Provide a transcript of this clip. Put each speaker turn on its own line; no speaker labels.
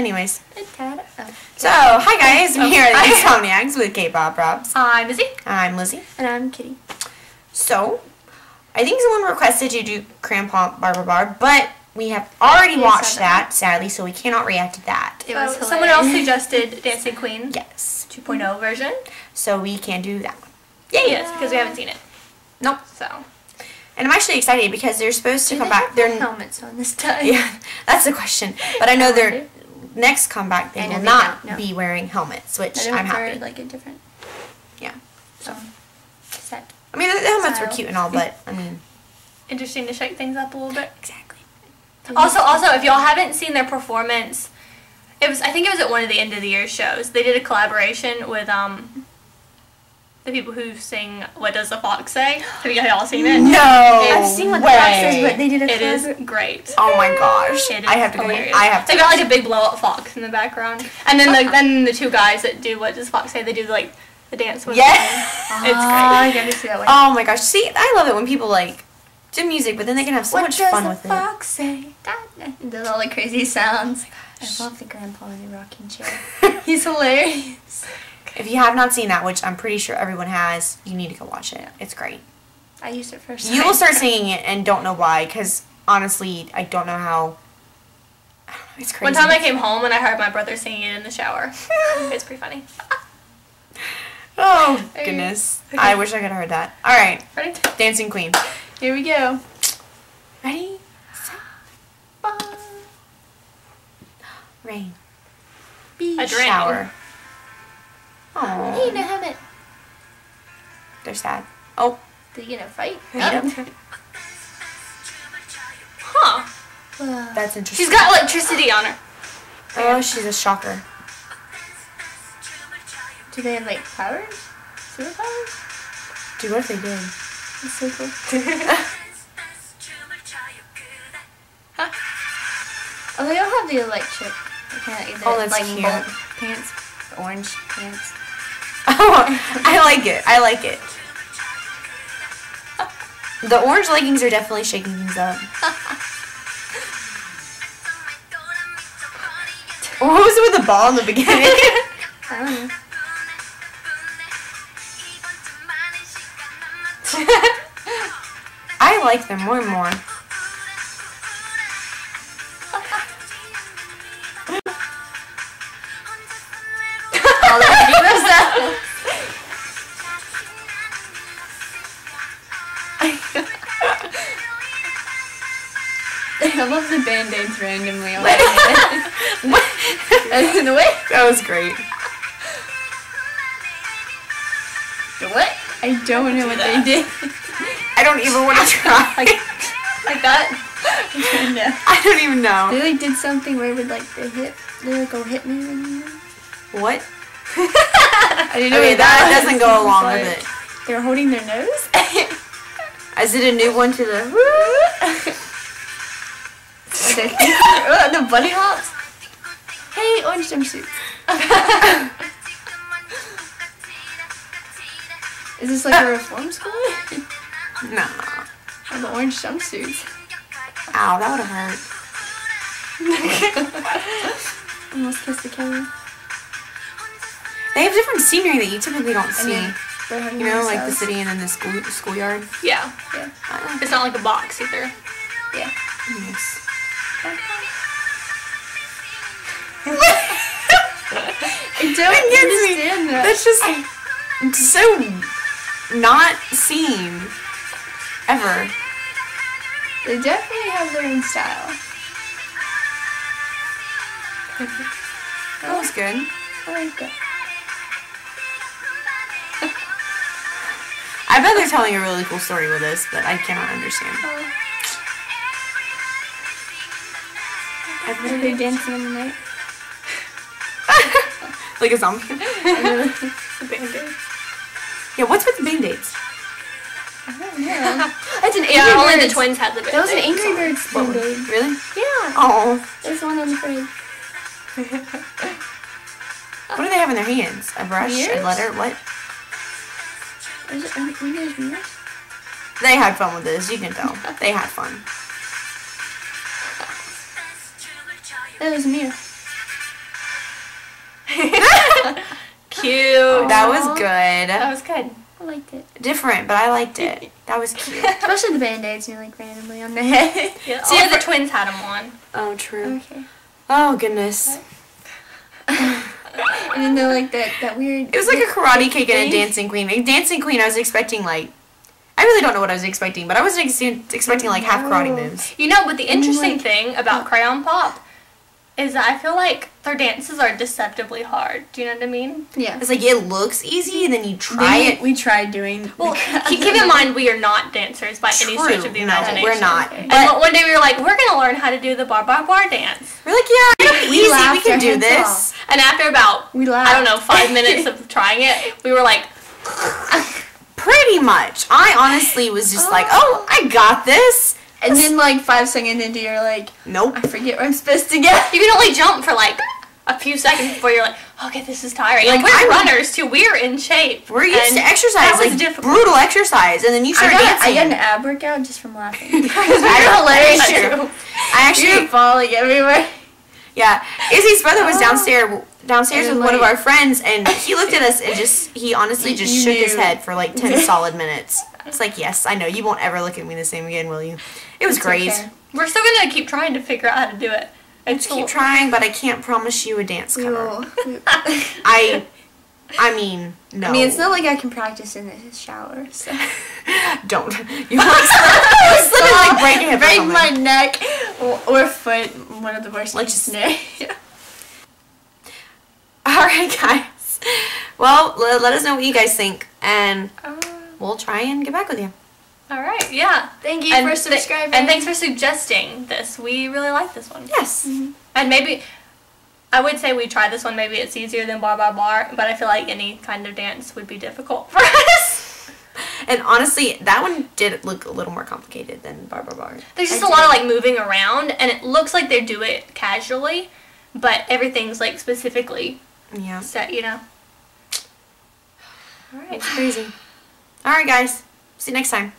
So, hi guys,
Oh,
we're here at
hi.
the Insomniacs with K-pop probs.
I'm Izzy.
I'm Lizzie.
And I'm Kitty.
So, I think someone requested you do Crampon Barber Bar, but we have already
Yes,
watched that, sadly, so we cannot react to that.
It was
So, someone else suggested Dancing Queen
Yes.
2.0 version.
So we can do that one.
Yes, because we haven't seen it.
Nope.
So
And I'm actually excited because they're supposed to
Do
come
they
back.
have
They're
their helmets on this time.
Yeah, that's the question. But I know
I
their
wonder.
Next comeback they will not
no.
be wearing helmets, which I'm happy.
wear like a different
Yeah.
um, set.
I mean, the, the helmets were cute and all, but I mean,
interesting to shake things up a little bit.
exactly.
Also, also, if y'all haven't seen their performance, it was I think it was at one of the end of the year shows. They did a collaboration with um the people who sing "What Does the Fox Say." Have you all seen it?
No,
I've seen what the box
way.
says, but they did a
It is great.
Oh my gosh!
It is
I have to go.
hilarious.
I have to.
They got like a big blow up fox in the background, and then the then the two guys that do what does the fox say? They do like the dance with.
Yeah.
them. Ah, it's
Oh,
great.
I gotta see that one.
Oh my gosh! See, I love it when people like do music, but then they can have so
what
much fun with it.
What does the fox say? It does all the crazy sounds. Oh I love the grandpa in the rocking chair. He's hilarious.
If you have not seen that, which I'm pretty sure everyone has, you need to go watch it. It's great.
I used it first.
You will start singing it and don't know why, because honestly, I don't know how. It's crazy.
One time I came home and I heard my brother singing it in the shower. it's pretty funny.
Oh goodness! I wish I could have heard that. All right,
Ready?
Dancing Queen.
Here we go.
Ready? Set, rain.
Be
A.
Shower.
Need
Oh,
a helmet.
they're sad. Oh,
They gonna fight?
beat 'em.
Huh.
Uh,
That's interesting.
She's got electricity on her.
Oh, she's a shocker.
do they have like powers? Superpowers?
Dude, what if they did?
That's so cool. Oh, they don't have the electric. Kind of,
Oh, that's
like
cute.
pants, orange pants.
I like it. I like it. The orange leggings are definitely shaking things up. What was it with the ball in the beginning?
I don't know.
I like them more and more.
I love the band-aids randomly on my head. In the way.
That was great.
What? I don't know what they did.
I don't even want to try.
Like that.
no.
I don't even know.
They like did something where it would like they hit they would go hit me
What?
I didn't
Okay,
what
that doesn't go along
Sorry.
with it.
They're holding their nose.
Is it a new one to the?
the, oh, the bunny hops. Hey, orange jumpsuit. Is this like a reform school?
No.
Or oh, the orange jumpsuits?
Ow, that would have hurt.
Almost kissed the camera.
They have different scenery that you typically don't see.
then they're
You know, like the city and then the school schoolyard.
Yeah.
Yeah.
I
It's not like a box either.
Yeah.
this.
I don't
It gets me.
understand that.
That's just so not seen ever.
They definitely have their own style.
That was good.
I like that.
I bet they're telling a really cool story with this, but I cannot understand.
Oh,
I've
are
never
they dancing in the night?
like a zombie.
The band-aid.
yeah, what's with the band-aids?
I don't know. That's an Angry
Yeah, only the twins had the
That was an. Angry Birds band-aid.
Really?
Yeah.
Oh,
There's one on the fridge.
what do they have in their hands? A brush? A letter? What?
Is it, are we guys mirrors?
They had fun with this. You can tell. They had fun.
That was a mirror.
cute.
That was
good.
That was good.
I liked it.
Different, but I liked it. That was cute.
Especially the band-aids you like randomly on the head.
Yeah,
See,
only
if
the twins had them on.
Oh, true.
Okay.
Oh, goodness.
And then they're like that that weird.
It was like a karate kick and a dancing queen. Like, dancing queen, I was expecting, like, I really don't know what I was expecting, but I was ex- expecting, like, half karate moves.
You know, but the interesting
like-
thing about Crayon Pop is that I feel like their dances are deceptively hard. Do you know what I mean?
Yeah.
It's like, it looks easy, and then you try
Then
it.
We tried doing.
Well, keep keep in mind we are not dancers by any stretch of the
No,
imagination.
we're not.
Okay.
And
But
one- one day we were like, we're gonna learn how to do the bar bar bar dance.
we're like, yeah,
We
easy, we can do this.
off.
And after about
We laughed.
I don't know five minutes of trying it, we were like,
Pretty much. I honestly was just like, oh, oh I got this.
And then like five seconds into, you're like,
Nope.
I forget what I'm supposed to get.
you can only jump for like a few seconds before you're like, oh, okay, this is tiring.
Like,
Like, we're
I'm-
runners too. We're in shape.
We're used to exercise,
That was
like
difficult.
brutal exercise, and then you
I
start
got, I
dancing.
got an ab workout just from laughing.
I-
hilarious.
that's
too.
true. I actually,
falling everywhere.
Yeah. Izzy's brother was
Oh.
downstairs, downstairs with
then,
one of our friends, and he looked at us and just, he honestly just shook his head for like ten solid minutes. It's like, yes, I know you won't ever look at me the same again, will you? It was
It's
great.
okay.
We're still gonna keep trying to figure out how to do it. It's
Keep trying, but I can't promise you a dance cover.
will.
I, I mean, no.
I mean, it's not like I can practice in the shower. So.
Don't. You like slip, slip and like break
break my neck or, foot. One of the worst
Like
case
just-
scenarios.
All right, guys. Well, let, us know what you guys think, and um, we'll try and get back with you.
All right, yeah.
Thank you
And
for subscribing.
and thanks for suggesting this. We really like this one.
Yes. Mm-hmm.
And maybe I would say we try this one. Maybe it's easier than bar bar bar, but I feel like any kind of dance would be difficult for us.
And honestly, that one did look a little more complicated than Bar Bar.
There's just
I
a lot of like moving around, and it looks like they do it casually, but everything's like specifically
Yeah,
set. You know. All right.
it's crazy. All right, guys. See you next time.